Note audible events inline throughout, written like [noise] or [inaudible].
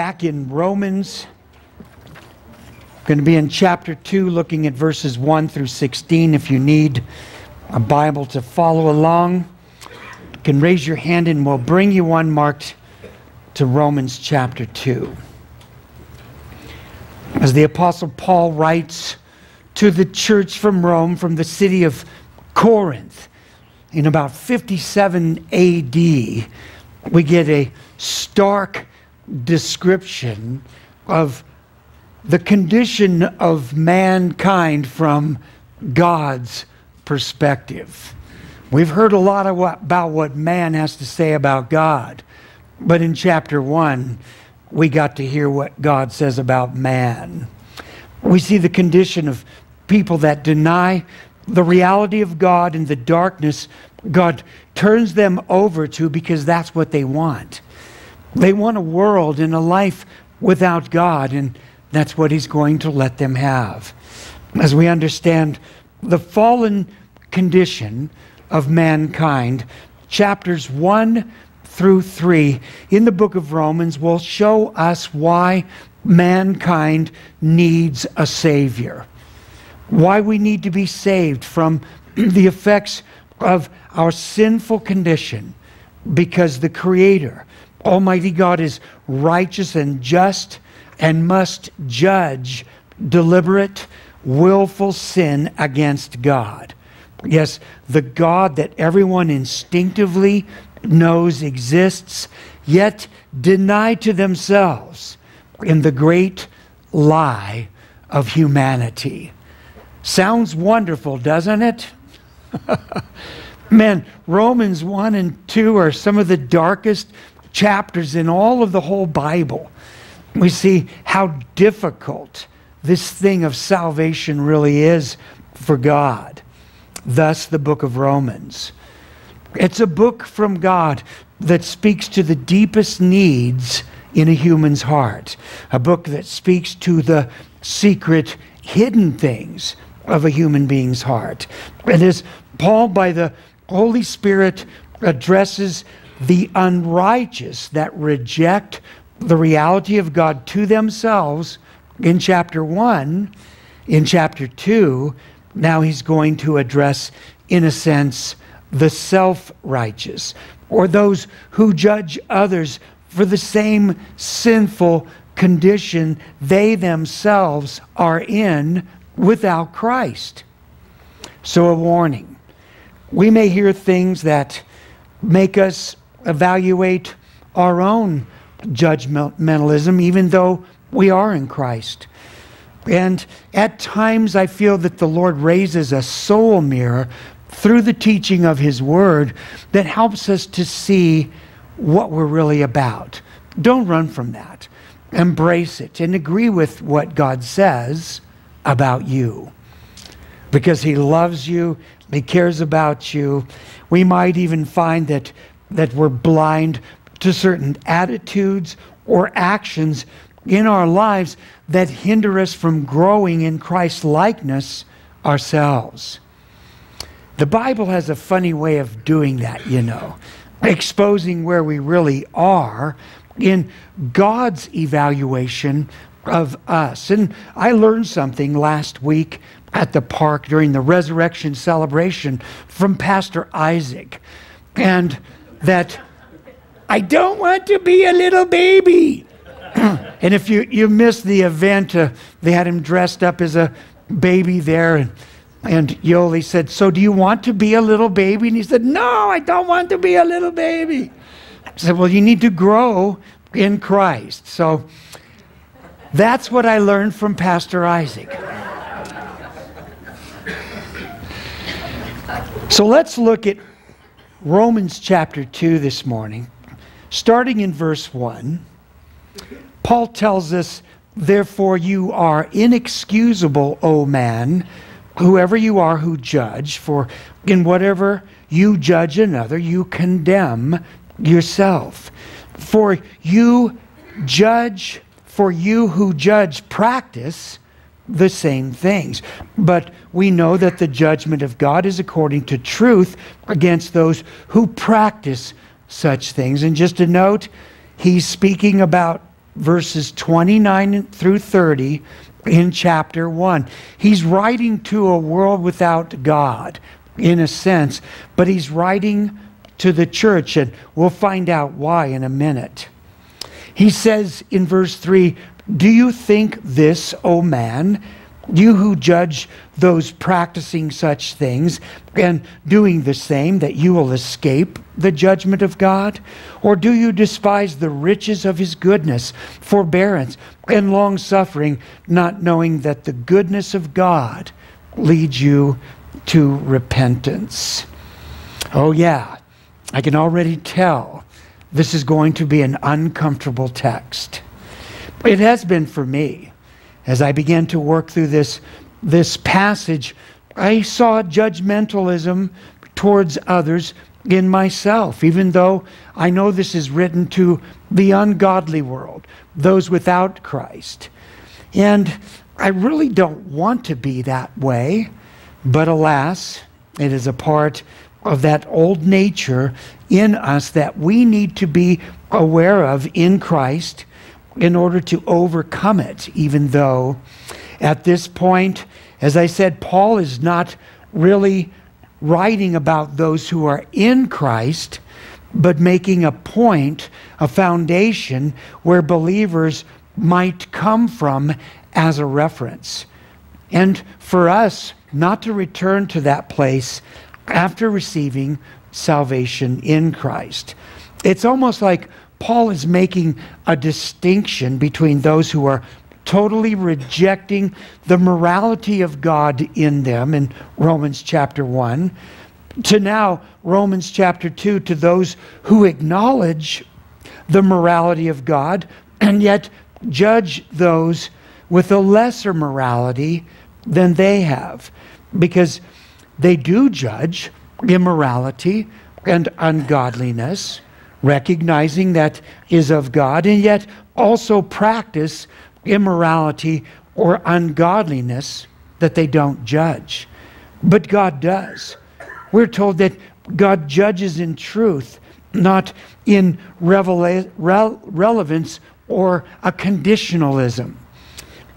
We're back in Romans. Going to be in chapter 2, looking at verses 1 through 16. If you need a Bible to follow along, you can raise your hand and we'll bring you one marked to Romans chapter 2. As the Apostle Paul writes to the church from Rome, from the city of Corinth, in about 57 AD, we get a stark description of the condition of mankind from God's perspective. We've heard a lot what, about what man has to say about God, but in chapter 1, we got to hear what God says about man. We see the condition of people that deny the reality of God in the darkness God turns them over to because that's what they want. They want a world and a life without God, and that's what He's going to let them have. As we understand the fallen condition of mankind, chapters 1 through 3 in the book of Romans will show us why mankind needs a Savior, why we need to be saved from [clears throat] the effects of our sinful condition because the Creator, Almighty God, is righteous and just and must judge deliberate, willful sin against God. Yes, the God that everyone instinctively knows exists, yet deny to themselves in the great lie of humanity. Sounds wonderful, doesn't it? [laughs] Man, Romans 1 and 2 are some of the darkest chapters in all of the whole Bible. We see how difficult this thing of salvation really is for God. Thus, the book of Romans. It's a book from God that speaks to the deepest needs in a human's heart, a book that speaks to the secret, hidden things of a human being's heart. And as Paul, by the Holy Spirit, addresses the unrighteous that reject the reality of God to themselves in chapter 1, in chapter 2, now he's going to address, in a sense, the self righteous, or those who judge others for the same sinful condition they themselves are in without Christ. So, a warning. We may hear things that make us evaluate our own judgmentalism, even though we are in Christ. And at times, I feel that the Lord raises a soul mirror through the teaching of His Word that helps us to see what we're really about. Don't run from that. Embrace it and agree with what God says about you because He loves you, He cares about you. We might even find that, that we're blind to certain attitudes or actions in our lives that hinder us from growing in Christ's likeness ourselves. The Bible has a funny way of doing that, you know, exposing where we really are in God's evaluation of us. And I learned something last week at the park during the resurrection celebration from Pastor Isaac. And that I don't want to be a little baby. [clears throat] and if you, you missed the event, uh, they had him dressed up as a baby there. And, and Yoli said, So do you want to be a little baby? And he said, No, I don't want to be a little baby. I said, Well, you need to grow in Christ. So that's what I learned from Pastor Isaac. So let's look at Romans chapter 2 this morning, starting in verse 1. Paul tells us, Therefore, you are inexcusable, O man, whoever you are who judge, for in whatever you judge another, you condemn yourself. For you judge for you who judge practice the same things. But we know that the judgment of God is according to truth against those who practice such things. And just a note, he's speaking about verses 29 through 30 in chapter 1. He's writing to a world without God, in a sense, but he's writing to the church, and we'll find out why in a minute. He says in verse 3 Do you think this, O man? You who judge those practicing such things and doing the same, that you will escape the judgment of God? Or do you despise the riches of his goodness, forbearance, and long suffering, not knowing that the goodness of God leads you to repentance? Oh, yeah, I can already tell this is going to be an uncomfortable text. It has been for me. As I began to work through this, this passage, I saw judgmentalism towards others in myself, even though I know this is written to the ungodly world, those without Christ. And I really don't want to be that way, but alas, it is a part of that old nature in us that we need to be aware of in Christ in order to overcome it, even though at this point, as I said, Paul is not really writing about those who are in Christ, but making a point, a foundation where believers might come from as a reference. And for us, not to return to that place after receiving salvation in Christ. It's almost like Paul is making a distinction between those who are totally rejecting the morality of God in them in Romans chapter 1 to now Romans chapter 2 to those who acknowledge the morality of God and yet judge those with a lesser morality than they have because they do judge immorality and ungodliness recognizing that is of God, and yet also practice immorality or ungodliness that they don't judge. But God does. We're told that God judges in truth, not in revela- rel- relevance or a conditionalism.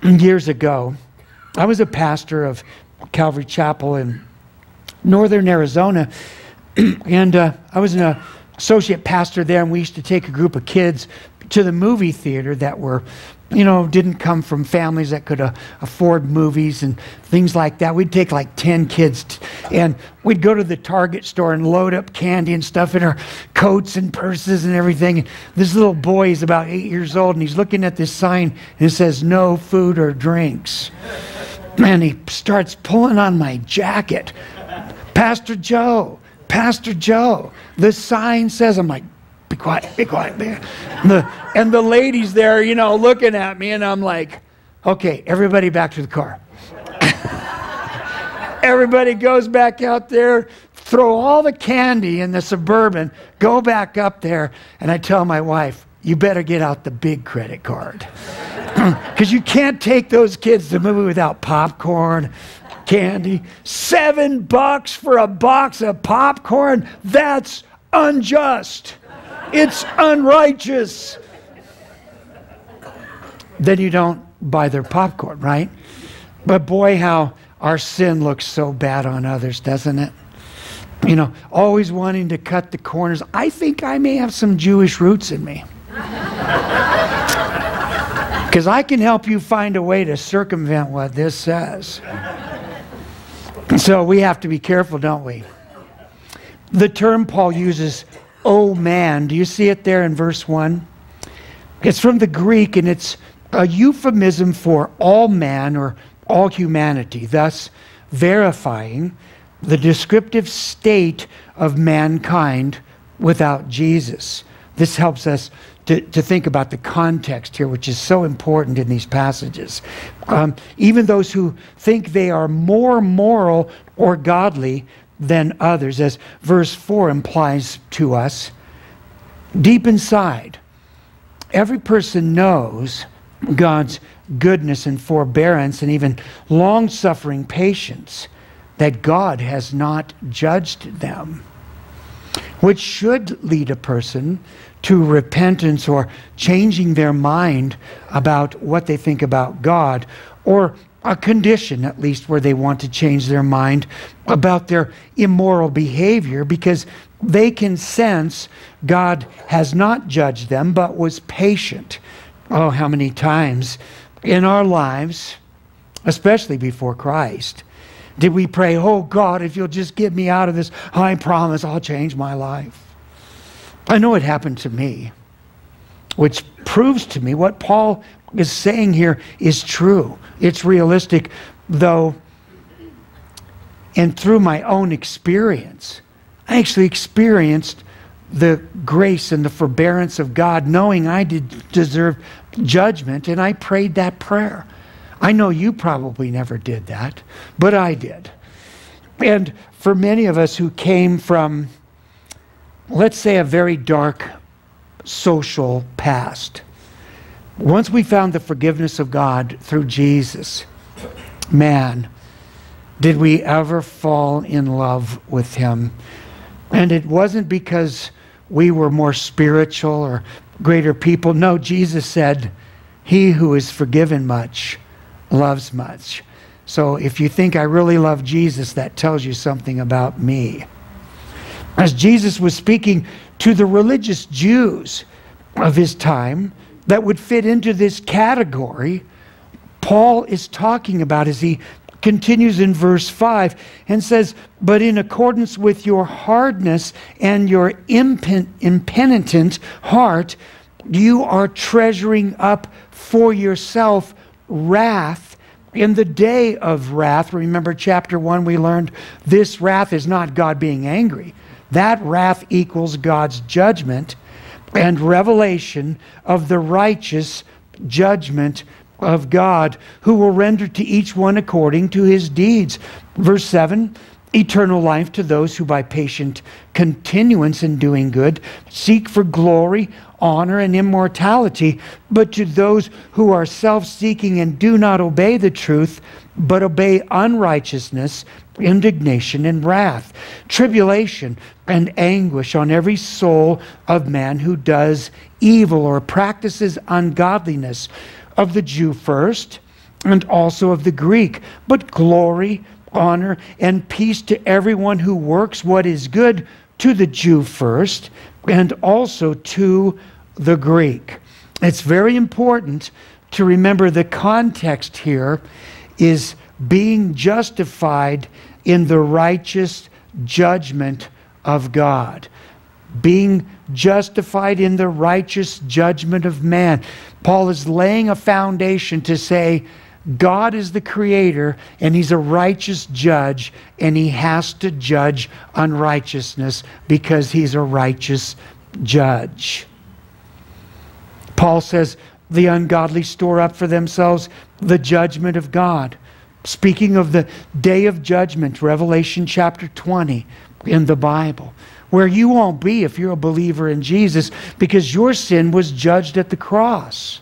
Years ago, I was a pastor of Calvary Chapel in northern Arizona, [clears throat] and uh, I was in a associate pastor there, and we used to take a group of kids to the movie theater that were, you know, didn't come from families that could uh, afford movies and things like that. We'd take like 10 kids and we'd go to the Target store and load up candy and stuff in our coats and purses and everything. And this little boy is about eight years old and he's looking at this sign and it says, no food or drinks. Man, he starts pulling on my jacket. Pastor Joe, Pastor Joe, the sign says, I'm like, be quiet, be quiet. Be and, the, and the ladies there, you know, looking at me, and I'm like, okay, everybody back to the car. [laughs] everybody goes back out there, throw all the candy in the suburban, go back up there, and I tell my wife, you better get out the big credit card. [clears throat] Because you can't take those kids to the movie without popcorn, candy. Seven bucks for a box of popcorn? That's unjust. It's unrighteous. Then you don't buy their popcorn, right? But boy, how our sin looks so bad on others, doesn't it? You know, always wanting to cut the corners. I think I may have some Jewish roots in me. [laughs] Because I can help you find a way to circumvent what this says. So we have to be careful, don't we? The term Paul uses, oh man, do you see it there in verse 1? It's from the Greek and it's a euphemism for all man or all humanity, thus verifying the descriptive state of mankind without Jesus. This helps us to, to think about the context here, which is so important in these passages. Um, even those who think they are more moral or godly than others, as verse 4 implies to us, deep inside, every person knows God's goodness and forbearance and even long suffering patience, that God has not judged them. which should lead a person to repentance or changing their mind about what they think about God, or a condition at least where they want to change their mind about their immoral behavior because they can sense God has not judged them but was patient. Oh, how many times in our lives, especially before Christ, did we pray, Oh God, if you'll just get me out of this, I promise I'll change my life? I know it happened to me, which proves to me what Paul is saying here is true. It's realistic, though, and through my own experience, I actually experienced the grace and the forbearance of God, knowing I did deserve judgment, and I prayed that prayer. I know you probably never did that, but I did. And for many of us who came from, let's say, a very dark social past, once we found the forgiveness of God through Jesus, man, did we ever fall in love with Him. And it wasn't because we were more spiritual or greater people. No, Jesus said, He who is forgiven much loves much. So if you think I really love Jesus, that tells you something about me. As Jesus was speaking to the religious Jews of his time, that would fit into this category Paul is talking about as he continues in verse 5 and says, But in accordance with your hardness and your impenitent heart, you are treasuring up for yourself wrath in the day of wrath. Remember, chapter 1, we learned this wrath is not God being angry, that wrath equals God's judgment and revelation of the righteous judgment of God, who will render to each one according to his deeds. Verse 7 Eternal life to those who by patient continuance in doing good seek for glory, honor, and immortality, but to those who are self seeking and do not obey the truth, but obey unrighteousness, indignation, and wrath, tribulation and anguish on every soul of man who does evil or practices ungodliness, of the Jew first, and also of the Greek, but glory, honor, and peace to everyone who works what is good, to the Jew first, and also to the Greek. It's very important to remember the context here is being justified in the righteous judgment of God. Being justified in the righteous judgment of man. Paul is laying a foundation to say, God is the creator and he's a righteous judge and he has to judge unrighteousness because he's a righteous judge. Paul says, the ungodly store up for themselves the judgment of God. Speaking of the day of judgment, Revelation chapter 20 in the Bible, where you won't be if you're a believer in Jesus because your sin was judged at the cross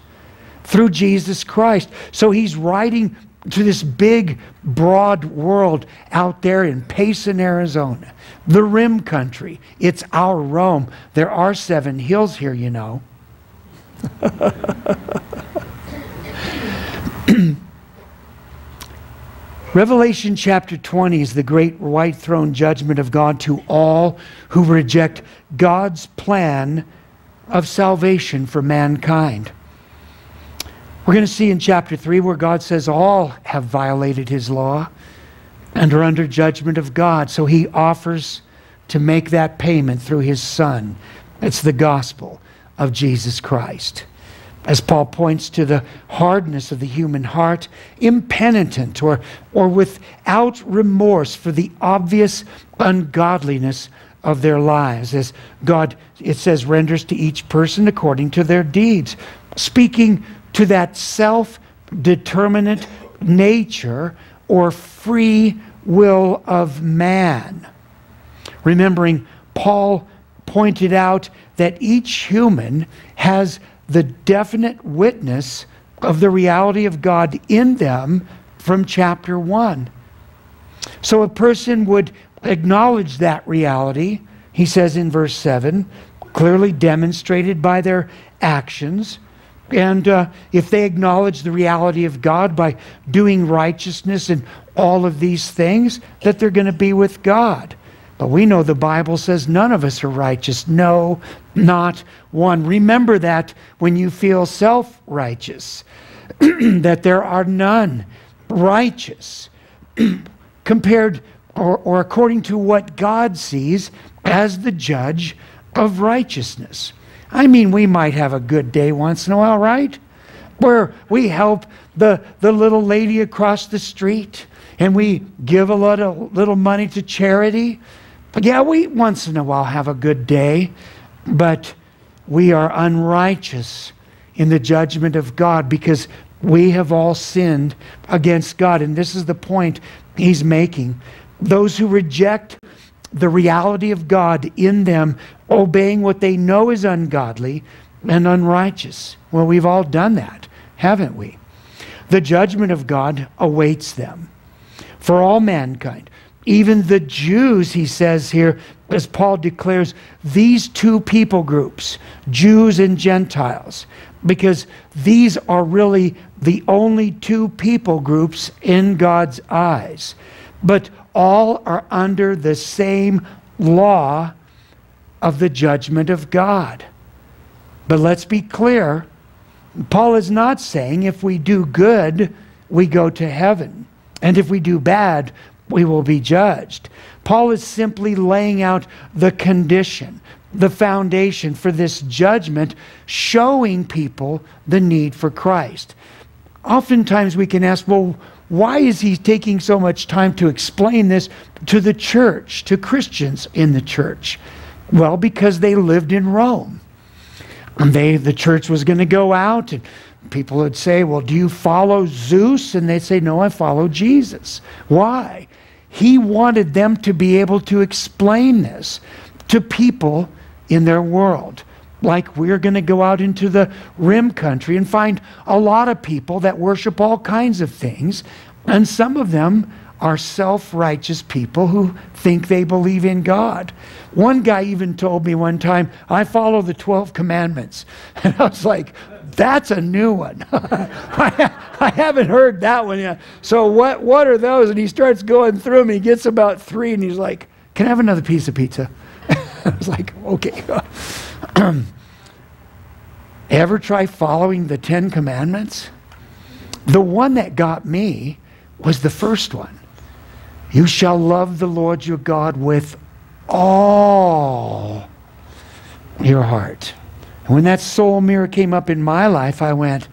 through Jesus Christ. So he's writing to this big, broad world out there in Payson, Arizona, the rim country. It's our Rome. There are seven hills here, you know. [laughs] Revelation chapter 20 is the great white throne judgment of God to all who reject God's plan of salvation for mankind. We're going to see in chapter 3 where God says all have violated his law and are under judgment of God. So he offers to make that payment through his Son. It's the gospel of Jesus Christ. As Paul points to the hardness of the human heart, impenitent or, or without remorse for the obvious ungodliness of their lives, as God, it says, renders to each person according to their deeds, speaking to that self determinate nature or free will of man. Remembering, Paul pointed out that each human has the definite witness of the reality of God in them from chapter 1. So a person would acknowledge that reality he says in verse 7, clearly demonstrated by their actions. And uh, if they acknowledge the reality of God by doing righteousness and all of these things, that they're going to be with God. But we know the Bible says none of us are righteous. No, not one. Remember that when you feel self righteous, [clears throat] that there are none righteous [clears throat] compared or, or according to what God sees as the judge of righteousness. I mean, we might have a good day once in a while, right? Where we help the, the little lady across the street and we give a little, little money to charity yeah, we once in a while have a good day, but we are unrighteous in the judgment of God because we have all sinned against God. And this is the point he's making. Those who reject the reality of God in them, obeying what they know is ungodly and unrighteous. Well, we've all done that, haven't we? The judgment of God awaits them for all mankind. Even the Jews, he says here, as Paul declares, these two people groups, Jews and Gentiles, because these are really the only two people groups in God's eyes. But all are under the same law of the judgment of God. But let's be clear Paul is not saying if we do good, we go to heaven. And if we do bad, we will be judged. Paul is simply laying out the condition, the foundation for this judgment, showing people the need for Christ. Oftentimes we can ask, well, why is he taking so much time to explain this to the church, to Christians in the church? Well, because they lived in Rome. And they, the church was going to go out and people would say, Well, do you follow Zeus? And they'd say, No, I follow Jesus. Why? He wanted them to be able to explain this to people in their world. Like we're going to go out into the rim country and find a lot of people that worship all kinds of things, and some of them are self righteous people who think they believe in God. One guy even told me one time, I follow the 12 commandments. [laughs] And I was like, that's a new one. [laughs] I, haven't heard that one yet. So what, what are those? And he starts going through them. He gets about three and he's like, Can I have another piece of pizza? [laughs] I was like, Okay. [clears throat] Ever try following the Ten Commandments? The one that got me was the first one. You shall love the Lord your God with all your heart and when that soul mirror came up in my life, I went,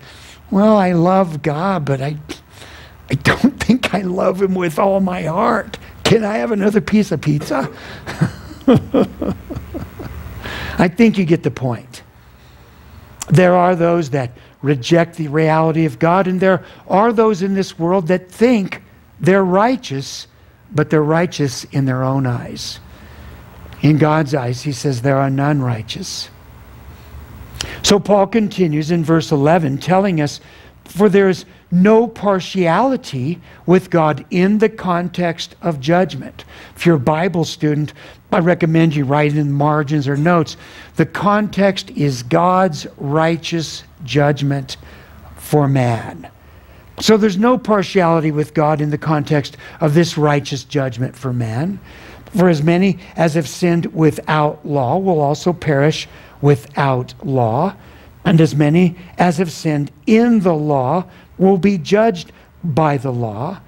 Well, I love God, but I, I don't [laughs] think I love Him with all my heart. Can I have another piece of pizza? [laughs] I think you get the point. There are those that reject the reality of God, and there are those in this world that think they're righteous, but they're righteous in their own eyes. In God's eyes, He says there are none righteous. So Paul continues in verse 11, telling us, For there is no partiality with God in the context of judgment. If you're a Bible student, I recommend you write in the margins or notes. The context is God's righteous judgment for man. So there's no partiality with God in the context of this righteous judgment for man. For as many as have sinned without law will also perish without law, and as many as have sinned in the law will be judged by the law.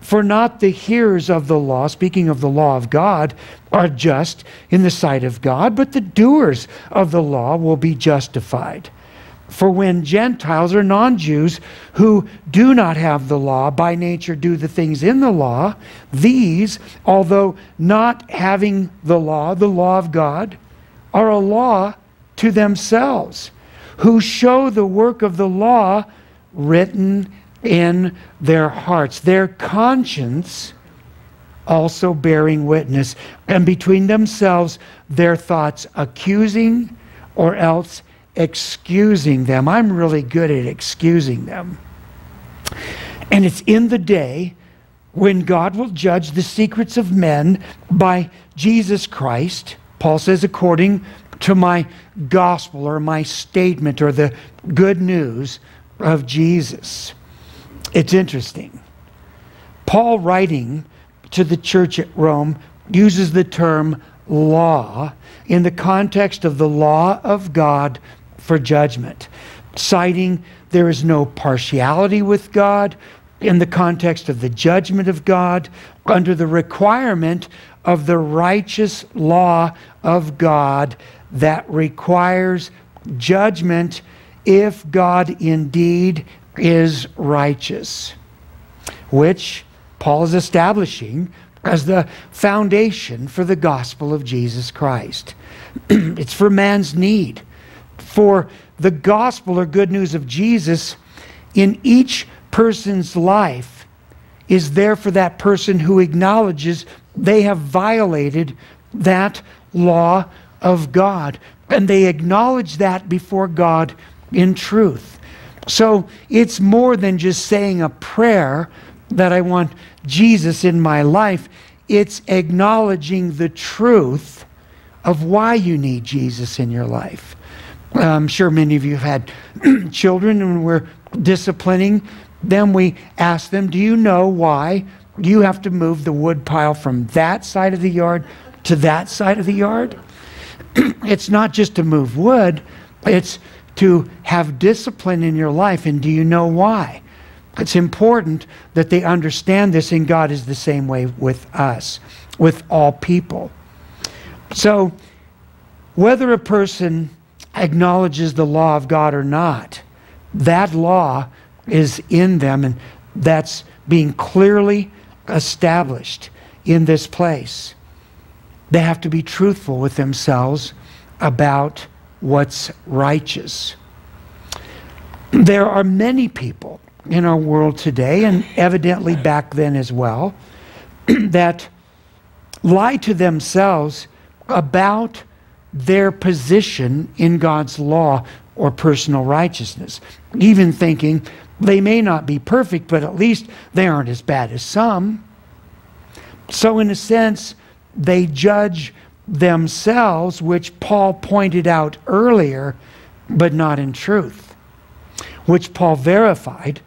For not the hearers of the law, speaking of the law of God, are just in the sight of God, but the doers of the law will be justified. For when Gentiles or non Jews who do not have the law by nature do the things in the law, these, although not having the law, the law of God, are a law to themselves, who show the work of the law written in their hearts, their conscience also bearing witness, and between themselves their thoughts accusing or else excusing them. I'm really good at excusing them. And it's in the day when God will judge the secrets of men by Jesus Christ Paul says, according to my gospel or my statement or the good news of Jesus. It's interesting. Paul, writing to the church at Rome, uses the term law in the context of the law of God for judgment, citing there is no partiality with God in the context of the judgment of God under the requirement of the righteous law of God that requires judgment if God indeed is righteous, which Paul is establishing as the foundation for the gospel of Jesus Christ. [clears throat] it's for man's need. For the gospel or good news of Jesus in each person's life is there for that person who acknowledges they have violated that law of God. And they acknowledge that before God in truth. So it's more than just saying a prayer that I want Jesus in my life. It's acknowledging the truth of why you need Jesus in your life. I'm sure many of you have had [clears throat] children and we're disciplining them. We ask them, Do you know why you have to move the wood pile from that side of the yard to that side of the yard? [clears throat] it's not just to move wood, it's to have discipline in your life. And do you know why? It's important that they understand this, and God is the same way with us, with all people. So, whether a person acknowledges the law of God or not, that law is in them, and that's being clearly established in this place. They have to be truthful with themselves about what's righteous. There are many people in our world today, and evidently back then as well, [clears throat] that lie to themselves about their position in God's law or personal righteousness, even thinking they may not be perfect, but at least they aren't as bad as some. So, in a sense, they judge themselves, which Paul pointed out earlier, but not in truth, which Paul verified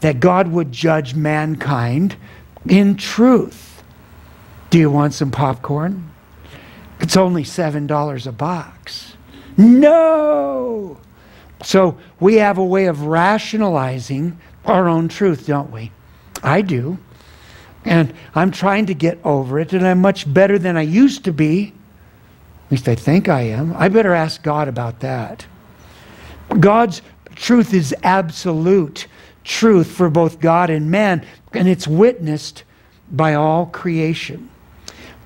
that God would judge mankind in truth. Do you want some popcorn? It's only $7 a box. No! So we have a way of rationalizing our own truth, don't we? I do. And I'm trying to get over it, and I'm much better than I used to be. At least I think I am. I better ask God about that. God's truth is absolute truth for both God and man, and it's witnessed by all creation.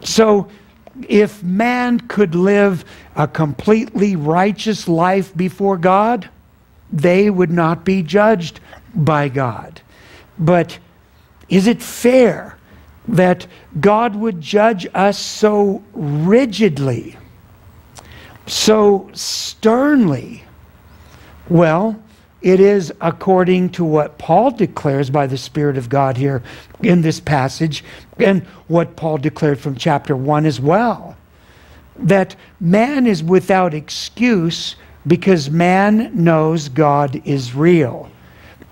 So, if man could live a completely righteous life before God, they would not be judged by God. But is it fair that God would judge us so rigidly, so sternly? Well, it is according to what Paul declares by the Spirit of God here in this passage, and what Paul declared from chapter 1 as well. That man is without excuse because man knows God is real.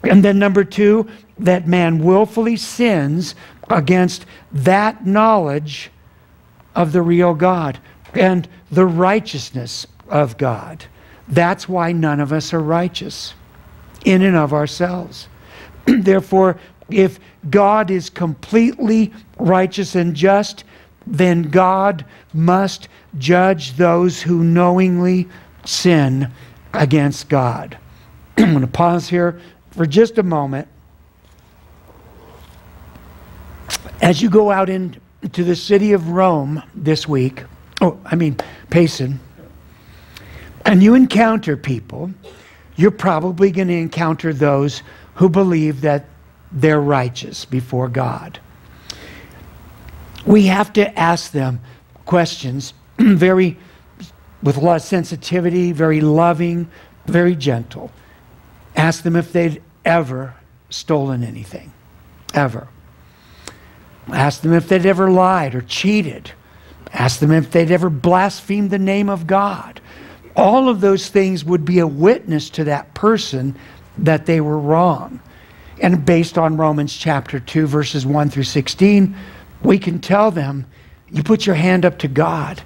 And then, number two, that man willfully sins against that knowledge of the real God and the righteousness of God. That's why none of us are righteous in and of ourselves. [clears throat] Therefore, if God is completely righteous and just, then God must judge those who knowingly sin against God. [clears throat] I'm going to pause here for just a moment. As you go out into the city of Rome this week, oh, I mean, Payson, and you encounter people, you're probably going to encounter those who believe that they're righteous before God. We have to ask them questions [clears throat] very with a lot of sensitivity, very loving, very gentle. Ask them if they'd ever stolen anything. Ever. Ask them if they'd ever lied or cheated. Ask them if they'd ever blasphemed the name of God. All of those things would be a witness to that person that they were wrong. And based on Romans chapter 2, verses 1 through 16, we can tell them, you put your hand up to God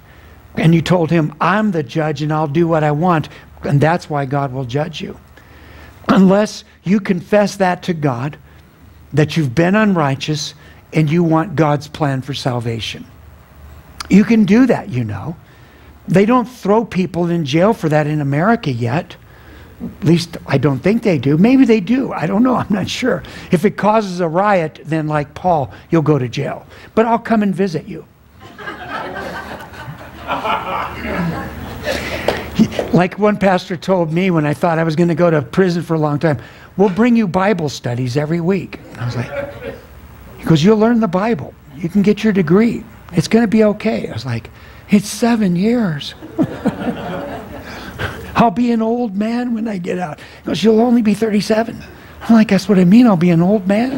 and you told him, I'm the judge and I'll do what I want. And that's why God will judge you. Unless you confess that to God, that you've been unrighteous and you want God's plan for salvation. You can do that, you know. They don't throw people in jail for that in America yet. At least I don't think they do. Maybe they do. I don't know. [laughs] I'm not sure. If it causes a riot, then like Paul, you'll go to jail. But I'll come and visit you. like one pastor told me when I thought I was going to go to prison for a long time, we'll bring you Bible studies every week. And I was like, goes, you'll learn the Bible. You can get your degree. It's going to be okay. I was like, it's seven years. I'll be an old man when I get out. He goes, You'll only be 37. I'm like, That's what I mean. I'll be an old man.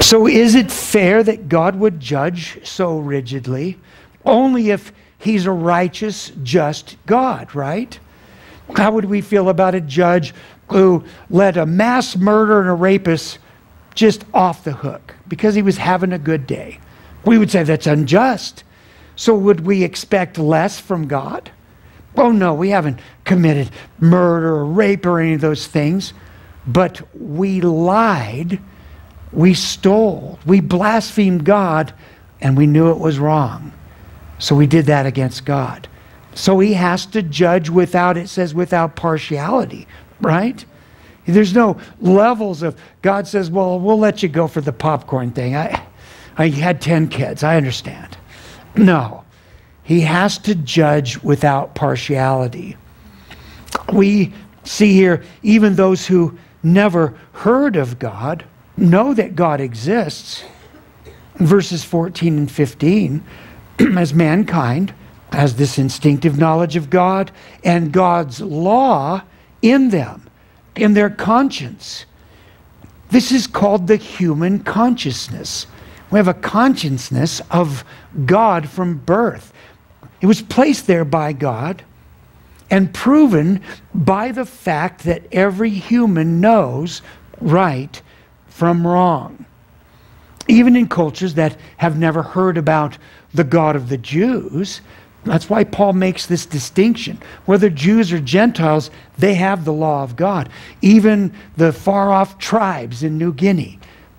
so, is it fair that God would judge so rigidly? Only if He's a righteous, just God, right? How would we feel about a judge who let a mass murderer and a rapist just off the hook because he was having a good day? We would say that's unjust. So would we expect less from God? Oh no, we haven't committed murder or rape or any of those things, but we lied, we stole, we blasphemed God, and we knew it was wrong. So we did that against God. So he has to judge without, it says, without partiality, right? There's no levels of, God says, well, we'll let you go for the popcorn thing. I, I had 10 kids, I understand. No. He has to judge without partiality. We see here, even those who never heard of God know that God exists. Verses 14 and 15, [clears throat] as mankind has this instinctive knowledge of God and God's law in them, in their conscience. This is called the human consciousness. We have a consciousness of God from birth. It was placed there by God and proven by the fact that every human knows right from wrong. Even in cultures that have never heard about the God of the Jews, that's why Paul makes this distinction. Whether Jews or Gentiles, they have the law of God. Even the far off tribes in New Guinea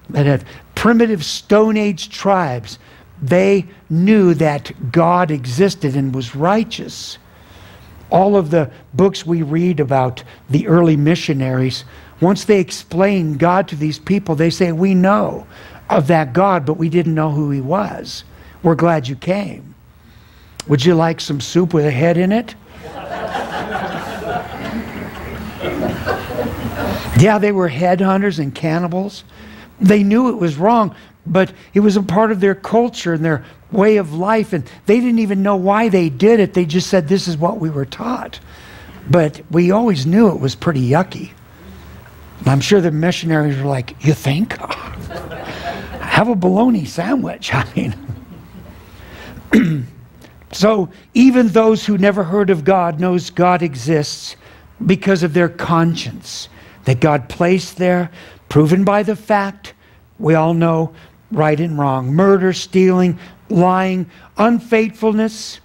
that have primitive Stone Age tribes, they knew that God existed and was righteous. All of the books we read about the early missionaries, once they explain God to these people, they say, We know of that God, but we didn't know who he was. We're glad you came. Would you like some soup with a head in it? yeah, they were headhunters and cannibals. They knew it was wrong, but it was a part of their culture and their way of life, and they didn't even know why they did it. They just said, This is what we were taught. But we always knew it was pretty yucky. I'm sure the missionaries were like, You think? [laughs] Have a bologna sandwich. [laughs] I mean, [clears throat] so even those who never heard of God knows God exists because of their conscience that God placed there proven by the fact we all know right and wrong murder, stealing, lying, unfaithfulness,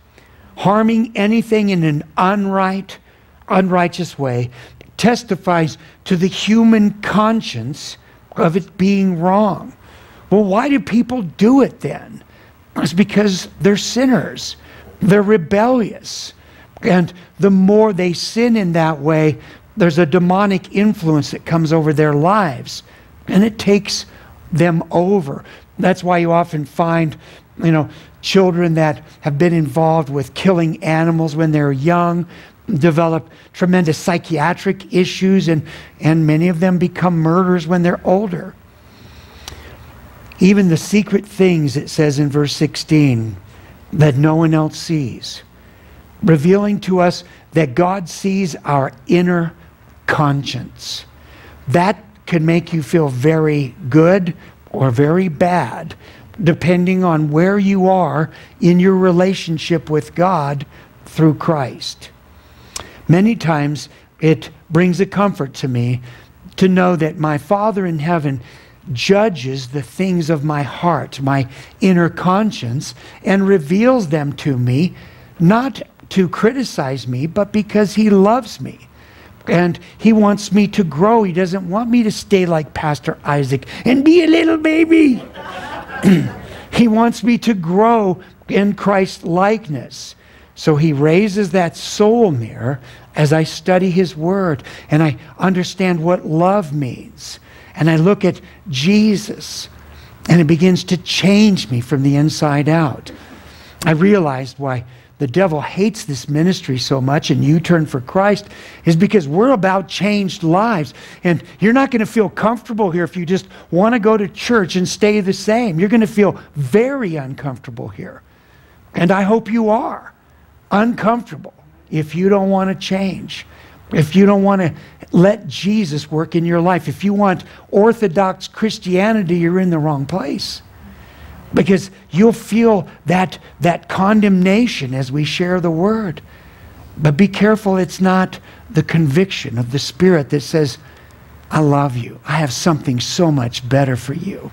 harming anything in an unright, unrighteous way testifies to the human conscience of it being wrong. Well, why do people do it then? It's because they're sinners, they're rebellious. And the more they sin in that way, there's a demonic influence that comes over their lives and it takes them over. That's why you often find, you know, children that have been involved with killing animals when they're young develop tremendous psychiatric issues and, and many of them become murderers when they're older. Even the secret things, it says in verse 16, that no one else sees, revealing to us that God sees our inner conscience. That can make you feel very good or very bad, depending on where you are in your relationship with God through Christ. Many times it brings a comfort to me to know that my Father in heaven judges the things of my heart, my inner conscience, and reveals them to me, not to criticize me, but because He loves me. And He wants me to grow. He doesn't want me to stay like Pastor Isaac and be a little baby. [clears throat] he wants me to grow in Christ likeness. So He raises that soul mirror as I study His Word and I understand what love means and I look at Jesus, and it begins to change me from the inside out. I realized why the devil hates this ministry so much and you turn for Christ is because we're about changed lives. And you're not going to feel comfortable here if you just want to go to church and stay the same. You're going to feel very uncomfortable here. And I hope you are uncomfortable if you don't want to change. If you don't want to let Jesus work in your life, if you want orthodox Christianity, you're in the wrong place. Because you'll feel that, that condemnation as we share the word. But be careful, it's not the conviction of the Spirit that says, I love you. I have something so much better for you.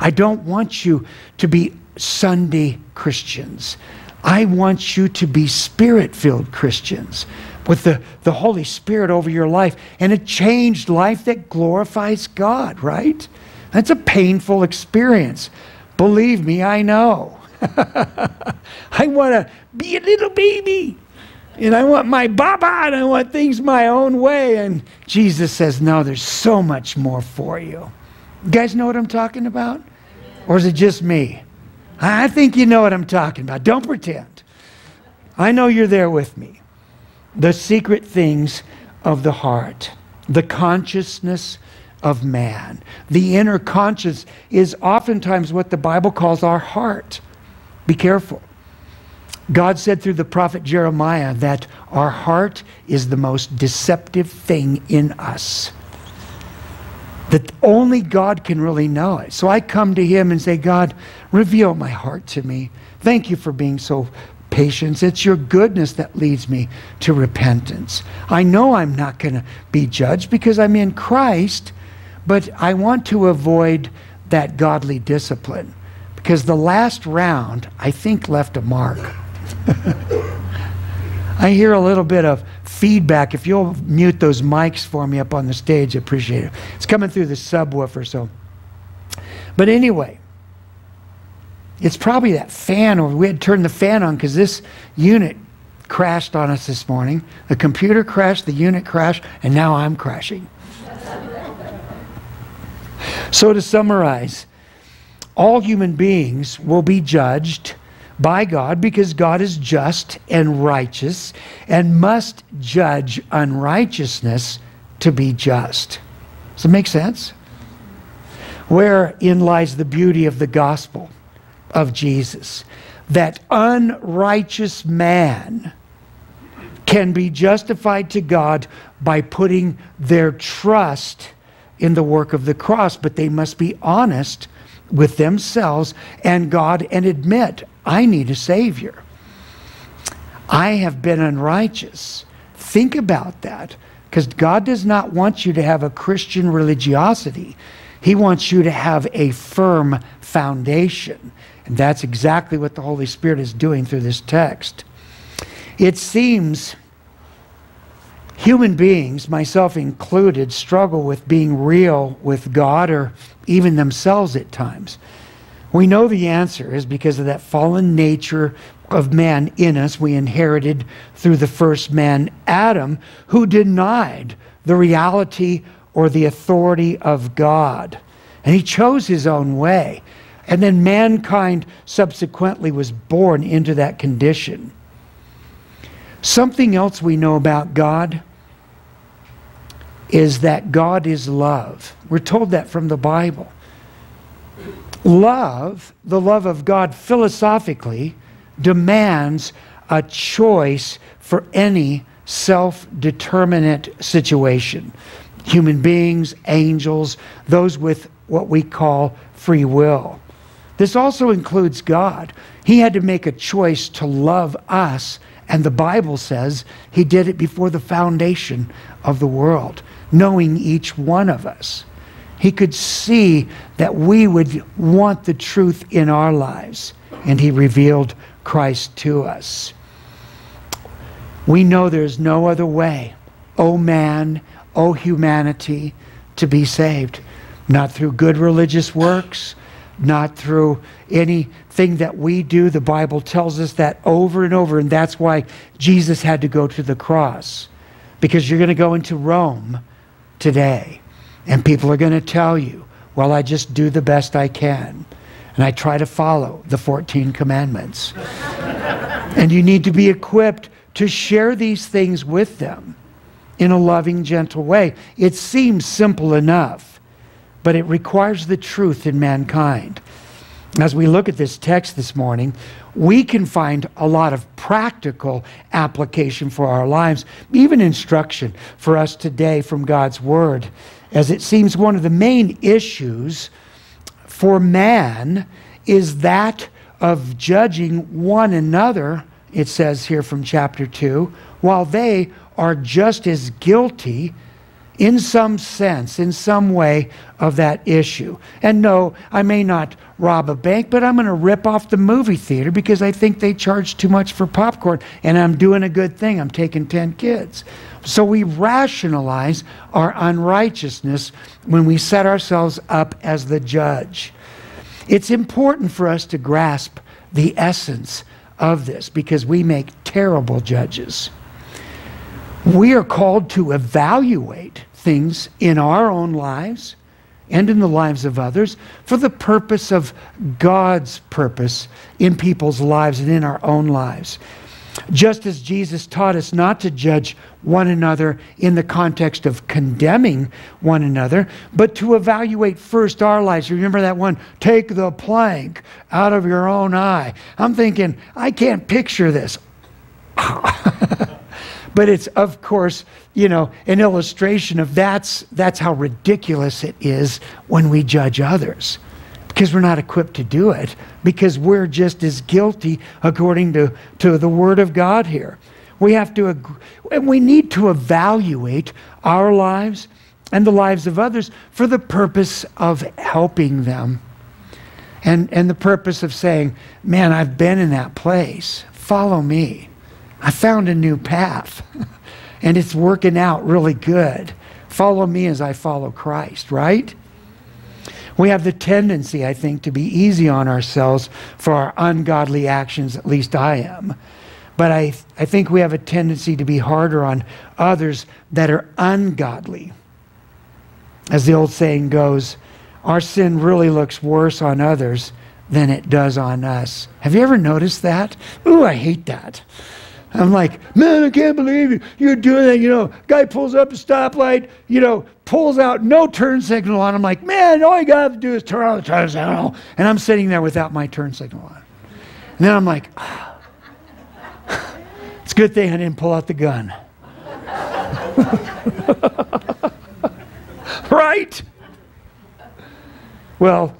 I don't want you to be Sunday Christians. I want you to be spirit filled Christians with the, the Holy Spirit over your life and a changed life that glorifies God, right? That's a painful experience. Believe me, I know. [laughs] I want to be a little baby. And I want my baba and I want things my own way. And Jesus says, No, there's so much more for you. You guys know what I'm talking about? Or is it just me? I think you know what I'm talking about. Don't pretend. I know you're there with me the secret things of the heart, the consciousness of man. The inner conscience is oftentimes what the Bible calls our heart. Be careful. God said through the prophet Jeremiah that our heart is the most deceptive thing in us. That only God can really know it. So I come to Him and say, God, reveal my heart to me. Thank you for being so patience. It's your goodness that leads me to repentance. I know I'm not going to be judged because I'm in Christ, but I want to avoid that godly discipline because the last round, I think, left a mark. [laughs] I hear a little bit of feedback. If you'll mute those mics for me up on the stage, I appreciate it. It's coming through the subwoofer, so. But anyway, it's probably that fan, or we had turned the fan on because this unit crashed on us this morning. The computer crashed, the unit crashed, and now I'm crashing. [laughs] so, to summarize, all human beings will be judged by God because God is just and righteous and must judge unrighteousness to be just. Does it make sense? Wherein lies the beauty of the gospel? Of Jesus. That unrighteous man can be justified to God by putting their trust in the work of the cross, but they must be honest with themselves and God and admit, I need a Savior. I have been unrighteous. Think about that because God does not want you to have a Christian religiosity. He wants you to have a firm foundation. And that's exactly what the Holy Spirit is doing through this text. It seems human beings, myself included, struggle with being real with God or even themselves at times. We know the answer is because of that fallen nature of man in us we inherited through the first man, Adam, who denied the reality or the authority of God. And he chose his own way. And then mankind subsequently was born into that condition. Something else we know about God is that God is love. We're told that from the Bible. Love, the love of God, philosophically demands a choice for any self determinate situation. Human beings, angels, those with what we call free will. This also includes God. He had to make a choice to love us, and the Bible says he did it before the foundation of the world, knowing each one of us. He could see that we would want the truth in our lives, and he revealed Christ to us. We know there's no other way, O oh man, O oh humanity, to be saved. Not through good religious works, not through anything that we do. The Bible tells us that over and over, and that's why Jesus had to go to the cross. Because you're going to go into Rome today, and people are going to tell you, well, I just do the best I can. And I try to follow the 14 commandments. [laughs] and you need to be equipped to share these things with them in a loving, gentle way. It seems simple enough, but it requires the truth in mankind. As we look at this text this morning, we can find a lot of practical application for our lives, even instruction for us today from God's Word, as it seems one of the main issues for man is that of judging one another, it says here from chapter 2, while they are just as guilty in some sense, in some way, of that issue. And no, I may not rob a bank, but I'm going to rip off the movie theater because I think they charge too much for popcorn and I'm doing a good thing. I'm taking 10 kids. So we rationalize our unrighteousness when we set ourselves up as the judge. It's important for us to grasp the essence of this because we make terrible judges. We are called to evaluate things in our own lives and in the lives of others for the purpose of God's purpose in people's lives and in our own lives. Just as Jesus taught us not to judge one another in the context of condemning one another, but to evaluate first our lives. Remember that one, take the plank out of your own eye. I'm thinking, I can't picture this. [laughs] but it's of course you know an illustration of that's that's how ridiculous it is when we judge others. Because we're not equipped to do it. Because we're just as guilty according to, to the word of god here. We have to and we need to evaluate our lives and the lives of others for the purpose of helping them. And and the purpose of saying man i've been in that place. Follow me I found a new path [laughs] and it's working out really good. Follow me as I follow Christ, right? We have the tendency, I think, to be easy on ourselves for our ungodly actions, at least I am. But I, I think we have a tendency to be harder on others that are ungodly. As the old saying goes, our sin really looks worse on others than it does on us. Have you ever noticed that? Ooh, I hate that. I'm like, man, I can't believe you. You're doing that. You know, guy pulls up a stoplight, you know, pulls out no turn signal on. I'm like, man, all you got to do is turn on the turn signal. And I'm sitting there without my turn signal on. And then I'm like, oh. it's a good thing I didn't pull out the gun. [laughs] right? Well,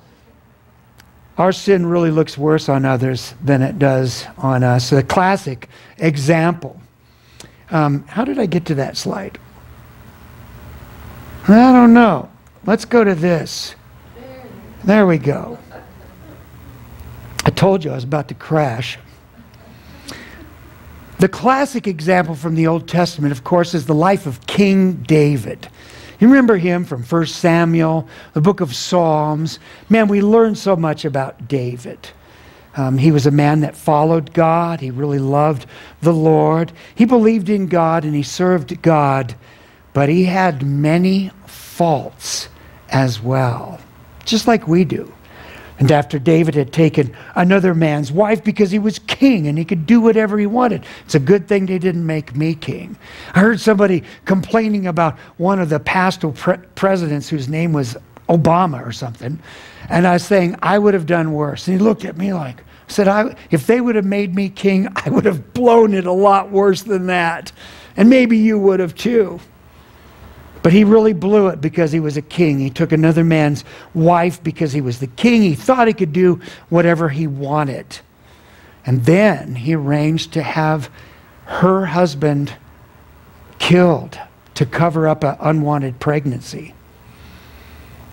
our sin really looks worse on others than it does on us. A classic example. Um, how did I get to that slide? I don't know. Let's go to this. There we go. I told you I was about to crash. The classic example from the Old Testament, of course, is the life of King David. You remember him from 1 Samuel, the book of Psalms. Man, we learn so much about David. Um, he was a man that followed God. He really loved the Lord. He believed in God and he served God, but he had many faults as well, just like we do. And after David had taken another man's wife because he was king and he could do whatever he wanted, it's a good thing they didn't make me king. I heard somebody complaining about one of the past pre- presidents whose name was Obama or something. And I was saying, I would have done worse. And he looked at me like, said, I, if they would have made me king, I would have blown it a lot worse than that. And maybe you would have too. But he really blew it because he was a king. He took another man's wife because he was the king. He thought he could do whatever he wanted. And then he arranged to have her husband killed to cover up an unwanted pregnancy.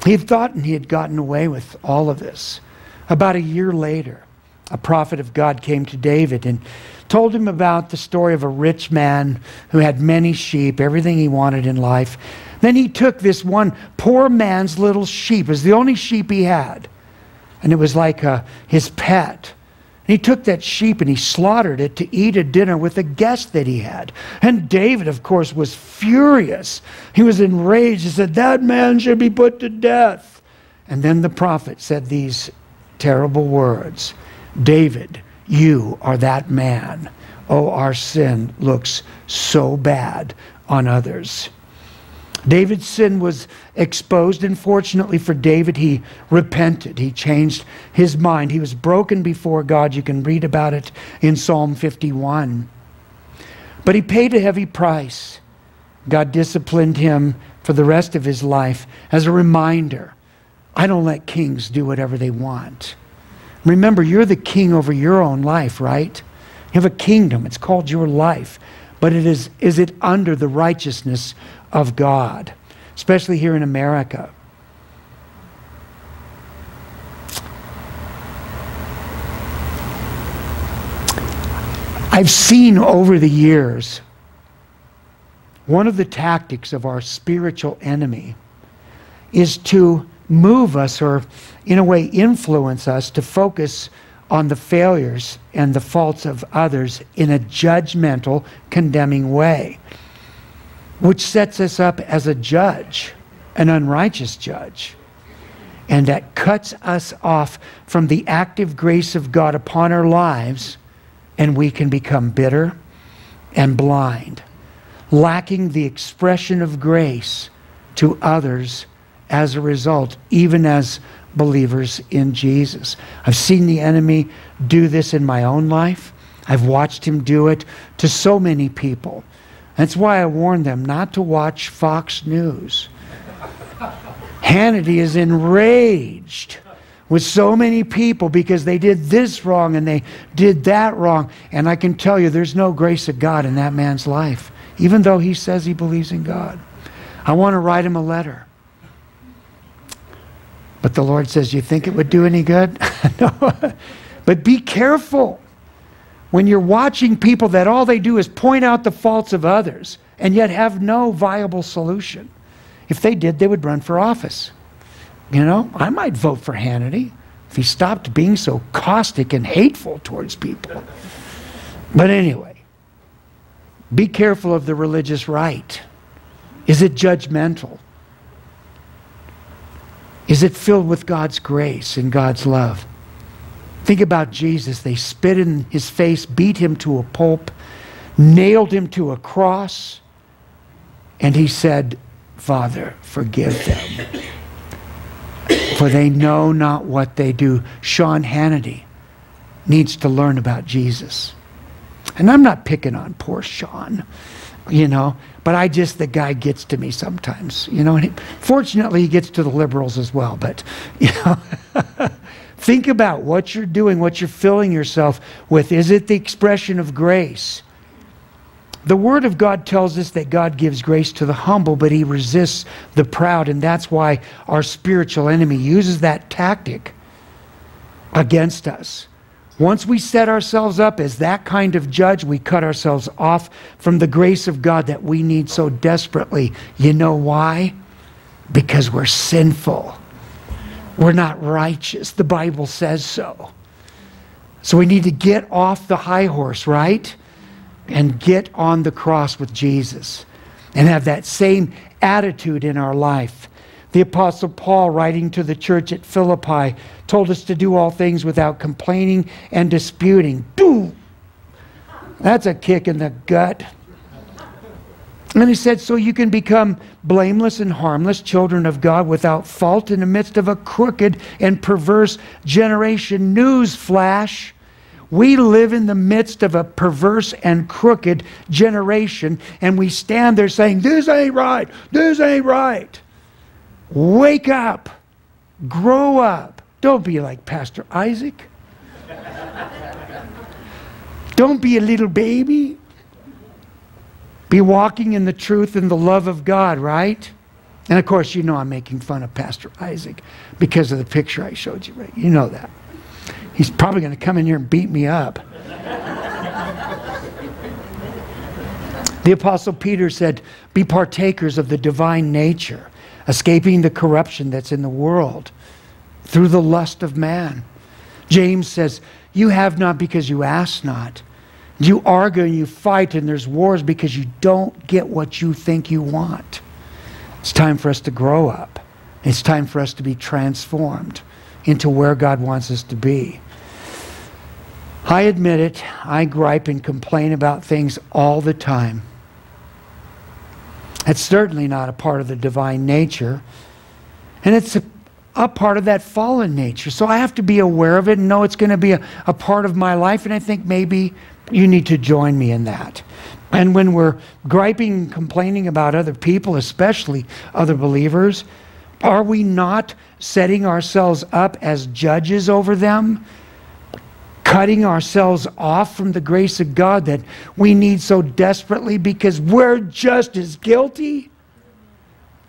He had thought and he had gotten away with all of this. About a year later, a prophet of God came to David and told him about the story of a rich man who had many sheep, everything he wanted in life. Then he took this one poor man's little sheep, was the only sheep he had, and it was like uh, his pet. And he took that sheep and he slaughtered it to eat a dinner with a guest that he had. And David, of course, was furious. He was enraged. He said, That man should be put to death. And then the prophet said these terrible words David, you are that man. Oh, our sin looks so bad on others. David's sin was exposed, and fortunately for David, he repented. He changed his mind. He was broken before God. You can read about it in Psalm 51. But he paid a heavy price. God disciplined him for the rest of his life as a reminder I don't let kings do whatever they want. Remember, you're the king over your own life, right? You have a kingdom. It's called your life. But it is, is it under the righteousness of God, especially here in America? I've seen over the years one of the tactics of our spiritual enemy is to move us or, in a way, influence us to focus on the failures and the faults of others in a judgmental, condemning way, which sets us up as a judge, an unrighteous judge. And that cuts us off from the active grace of God upon our lives, and we can become bitter and blind, lacking the expression of grace to others as a result, even as believers in Jesus. I've seen the enemy do this in my own life. I've watched him do it to so many people. That's why I warn them not to watch Fox News. Hannity is enraged with so many people because they did this wrong and they did that wrong. And I can tell you, there's no grace of God in that man's life, even though he says he believes in God. I want to write him a letter. But the Lord says, You think it would do any good? [laughs] no. But be careful when you're watching people that all they do is point out the faults of others and yet have no viable solution. If they did, they would run for office. You know, I might vote for Hannity if he stopped being so caustic and hateful towards people. But anyway, be careful of the religious right. Is it judgmental? Is it filled with God's grace and God's love? Think about Jesus. They spit in his face, beat him to a pulp, nailed him to a cross, and he said, Father, forgive them, for they know not what they do. Sean Hannity needs to learn about Jesus. And I'm not picking on poor Sean, you know, but I just, the guy gets to me sometimes, you know. And he, fortunately, he gets to the liberals as well. But, [laughs] you know, [laughs] think about what you're doing, what you're filling yourself with. Is it the expression of grace? The Word of God tells us that God gives grace to the humble, but He resists the proud. And that's why our spiritual enemy uses that tactic against us. Once we set ourselves up as that kind of judge, we cut ourselves off from the grace of God that we need so desperately. You know why? Because we're sinful. We're not righteous. The Bible says so. So we need to get off the high horse, right? And get on the cross with Jesus and have that same attitude in our life. The Apostle Paul, writing to the church at Philippi, told us to do all things without complaining and disputing. Boom! That's a kick in the gut. And he said, So you can become blameless and harmless children of God without fault in the midst of a crooked and perverse generation. News flash. We live in the midst of a perverse and crooked generation, and we stand there saying, This ain't right. This ain't right. Wake up. Grow up. Don't be like Pastor Isaac. Don't be a little baby. Be walking in the truth and the love of God, right? And of course, you know I'm making fun of Pastor Isaac because of the picture I showed you, right? You know that. He's probably going to come in here and beat me up. the Apostle Peter said, Be partakers of the divine nature, escaping the corruption that's in the world through the lust of man. James says, You have not because you ask not. You argue and you fight, and there's wars because you don't get what you think you want. It's time for us to grow up. It's time for us to be transformed into where God wants us to be. I admit it, I gripe and complain about things all the time. It's certainly not a part of the divine nature. And it's a, a part of that fallen nature. So I have to be aware of it and know it's going to be a, a part of my life. And I think maybe you need to join me in that. And when we're griping and complaining about other people, especially other believers, are we not setting ourselves up as judges over them? Cutting ourselves off from the grace of God that we need so desperately because we're just as guilty?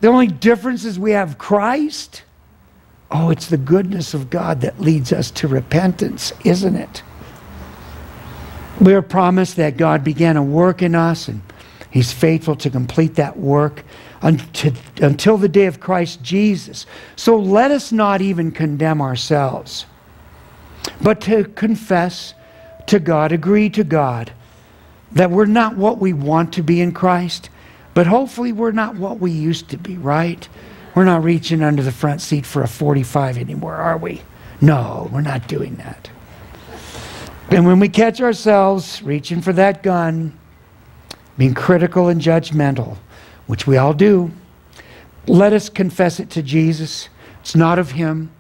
The only difference is we have Christ. Oh, it's the goodness of God that leads us to repentance, isn't it? We are promised that God began a work in us and He's faithful to complete that work until, until the day of Christ Jesus. So let us not even condemn ourselves, but to confess to God, agree to God that we're not what we want to be in Christ, but hopefully we're not what we used to be, right? We're not reaching under the front seat for a 45 anymore, are we? No, we're not doing that. And when we catch ourselves reaching for that gun, being critical and judgmental, which we all do, let us confess it to Jesus. It's not of Him.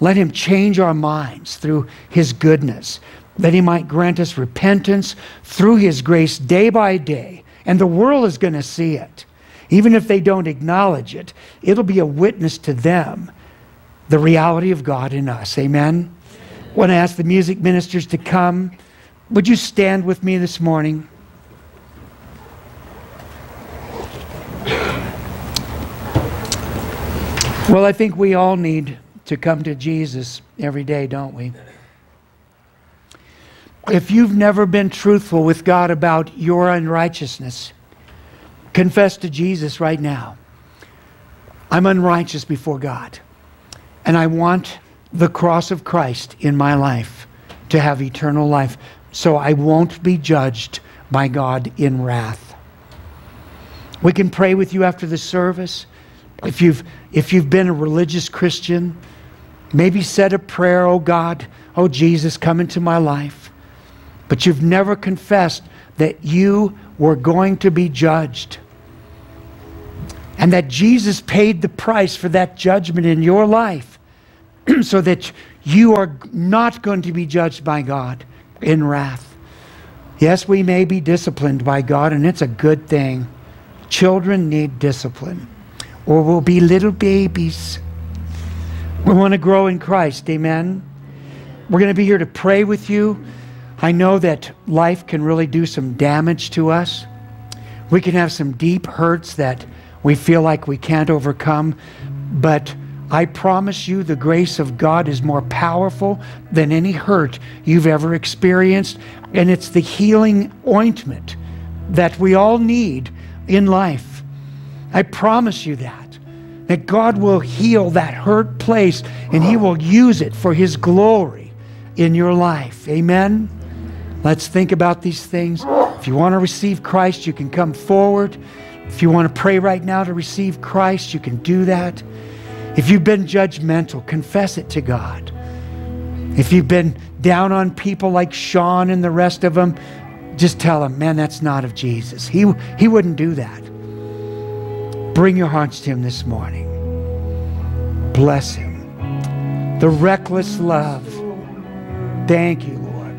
Let Him change our minds through His goodness, that He might grant us repentance through His grace day by day. And the world is going to see it. Even if they don't acknowledge it, it'll be a witness to them the reality of God in us. Amen want to ask the music ministers to come. Would you stand with me this morning? Well, I think we all need to come to Jesus every day, don't we? If you've never been truthful with God about your unrighteousness, confess to Jesus right now. I'm unrighteous before God, and I want the cross of Christ in my life to have eternal life so I won't be judged by God in wrath. We can pray with you after the service. If you've, if you've been a religious Christian, maybe said a prayer, oh God, oh Jesus, come into my life. But you've never confessed that you were going to be judged. And that Jesus paid the price for that judgment in your life [clears throat] so that you are not going to be judged by God in wrath. Yes, we may be disciplined by God, and it's a good thing. Children need discipline, or we'll be little babies. We want to grow in Christ. Amen. We're going to be here to pray with you. I know that life can really do some damage to us. We can have some deep hurts that we feel like we can't overcome, but I promise you the grace of God is more powerful than any hurt you've ever experienced. And it's the healing ointment that we all need in life. I promise you that. That God will heal that hurt place and He will use it for His glory in your life. Amen? Let's think about these things. If you want to receive Christ, you can come forward. If you want to pray right now to receive Christ, you can do that. If you've been judgmental, confess it to God. If you've been down on people like Sean and the rest of them, just tell them, man, that's not of Jesus. He, he wouldn't do that. Bring your hearts to Him this morning. Bless Him. The reckless love. Thank you, Lord.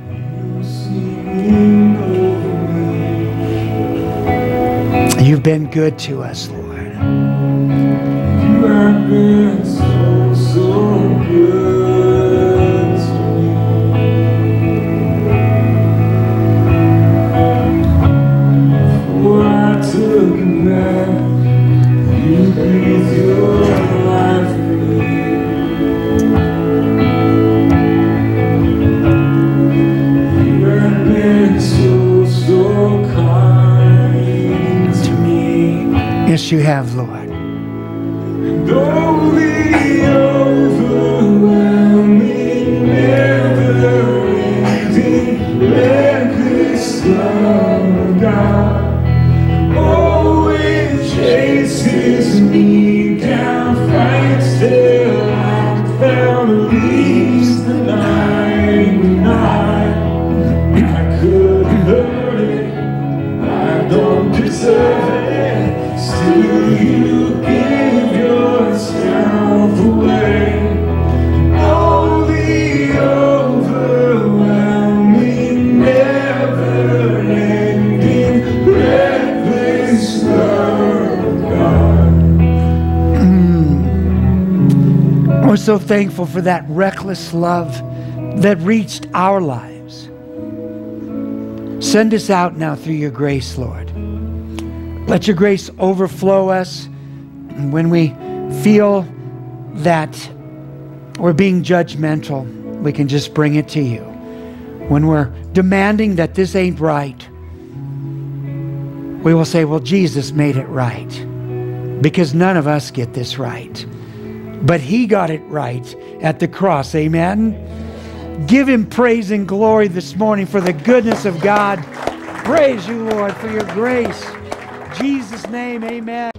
You've been good to us, Lord. Yes, you have, Lord. Never-ending, reckless love thankful for that reckless love that reached our lives. Send us out now through your grace, Lord. Let your grace overflow us And when we feel that we're being judgmental, we can just bring it to you. When we're demanding that this ain't right, we will say, Well, Jesus made it right. Because none of us get this right. But he got it right at the cross. Amen. Give him praise and glory this morning for the goodness of God. Praise you, Lord, for your grace. In Jesus' name, amen.